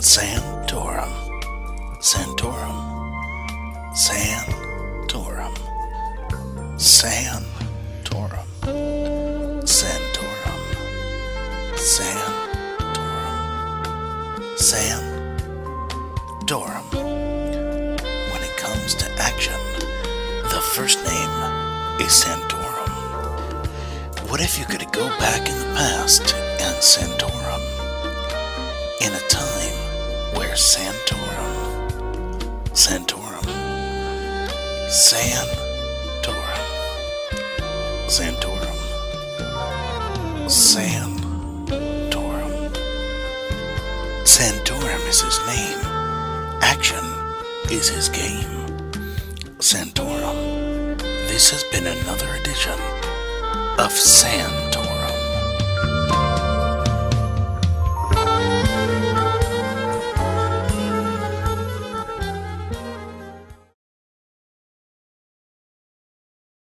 Santorum, Santorum, Santorum, Santorum, Santorum, Santorum, Santorum. When it comes to action, the first name is Santorum. What if you could go back in the past and Santorum? in a time where Santorum, Santorum, Santorum, Santorum, Santorum. Santorum is his name. Action is his game. Santorum. This has been another edition of San